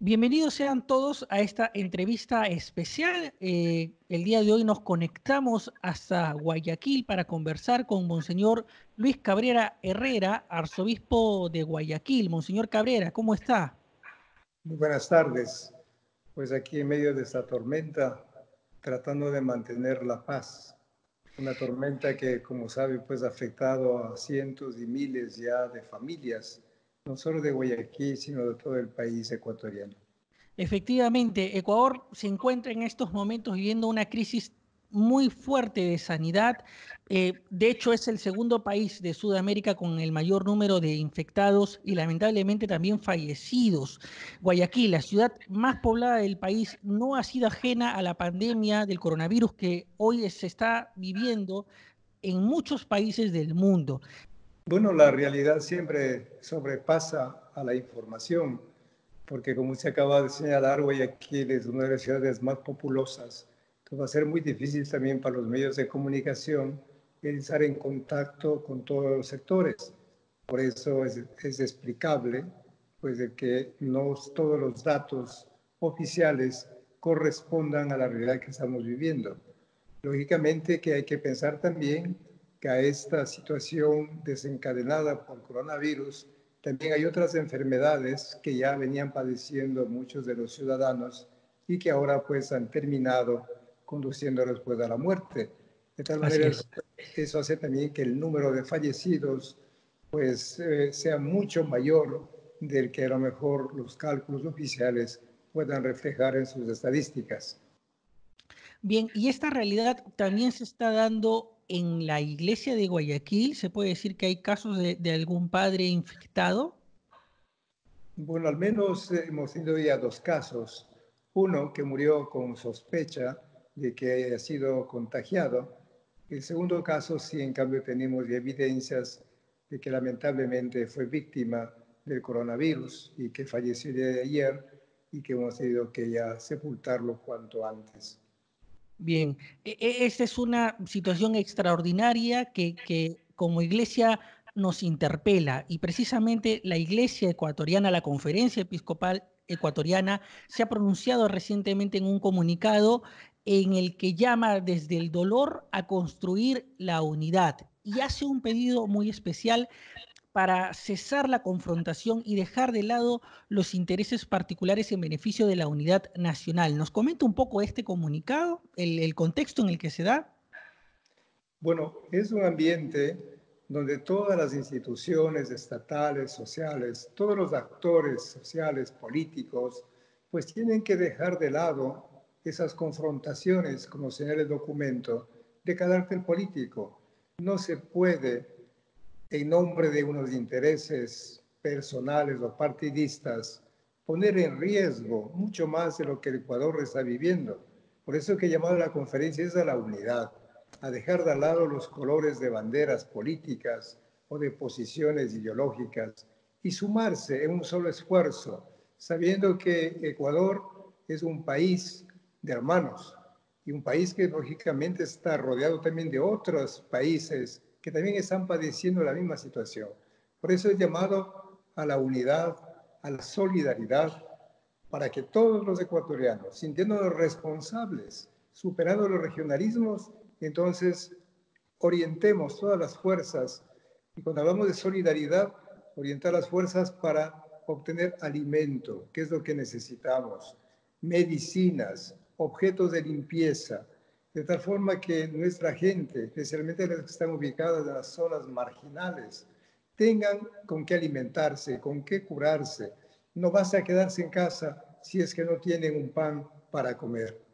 Bienvenidos sean todos a esta entrevista especial. Eh, el día de hoy nos conectamos hasta Guayaquil para conversar con Monseñor Luis Cabrera Herrera, arzobispo de Guayaquil. Monseñor Cabrera, ¿cómo está? Muy buenas tardes. Pues aquí en medio de esta tormenta, tratando de mantener la paz. Una tormenta que, como sabe, pues ha afectado a cientos y miles ya de familias no solo de Guayaquil, sino de todo el país ecuatoriano. Efectivamente, Ecuador se encuentra en estos momentos viviendo una crisis muy fuerte de sanidad. Eh, de hecho, es el segundo país de Sudamérica con el mayor número de infectados y lamentablemente también fallecidos. Guayaquil, la ciudad más poblada del país, no ha sido ajena a la pandemia del coronavirus que hoy se está viviendo en muchos países del mundo. Bueno, la realidad siempre sobrepasa a la información, porque como se acaba de señalar, Guayaquil es una de las ciudades más populosas. Entonces va a ser muy difícil también para los medios de comunicación estar en contacto con todos los sectores. Por eso es, es explicable pues, de que no todos los datos oficiales correspondan a la realidad que estamos viviendo. Lógicamente que hay que pensar también que a esta situación desencadenada por coronavirus también hay otras enfermedades que ya venían padeciendo muchos de los ciudadanos y que ahora pues han terminado conduciéndolos pues a la muerte. De tal manera, eso hace también que el número de fallecidos pues eh, sea mucho mayor del que a lo mejor los cálculos oficiales puedan reflejar en sus estadísticas. Bien, y esta realidad también se está dando en la iglesia de Guayaquil se puede decir que hay casos de, algún padre infectado. Bueno, al menos hemos tenido ya dos casos. Uno que murió con sospecha de que haya sido contagiado. El segundo caso, sí, en cambio, tenemos evidencias de que lamentablemente fue víctima del coronavirus y que falleció de ayer y que hemos tenido que ya sepultarlo cuanto antes. Bien, e, e, esta es una situación extraordinaria que, como iglesia nos interpela y precisamente la iglesia ecuatoriana, la conferencia episcopal ecuatoriana, se ha pronunciado recientemente en un comunicado en el que llama desde el dolor a construir la unidad y hace un pedido muy especial para cesar la confrontación y dejar de lado los intereses particulares en beneficio de la unidad nacional. ¿Nos comenta un poco este comunicado, el, contexto en el que se da? Bueno, es un ambiente donde todas las instituciones estatales, sociales, todos los actores sociales, políticos, pues tienen que dejar de lado esas confrontaciones, como señala el documento, de carácter político. No se puede en nombre de unos intereses personales o partidistas, poner en riesgo mucho más de lo que el Ecuador está viviendo. Por eso que he llamado a la conferencia es a la unidad, a dejar de lado los colores de banderas políticas o de posiciones ideológicas y sumarse en un solo esfuerzo, sabiendo que Ecuador es un país de hermanos y un país que lógicamente está rodeado también de otros países que también están padeciendo la misma situación. Por eso es llamado a la unidad, a la solidaridad, para que todos los ecuatorianos, sintiéndonos responsables, superando los regionalismos, entonces orientemos todas las fuerzas, y cuando hablamos de solidaridad, orientar las fuerzas para obtener alimento, que es lo que necesitamos, medicinas, objetos de limpieza, de tal forma que nuestra gente, especialmente las que están ubicadas en las zonas marginales, tengan con qué alimentarse, con qué curarse. No basta quedarse en casa si es que no tienen un pan para comer.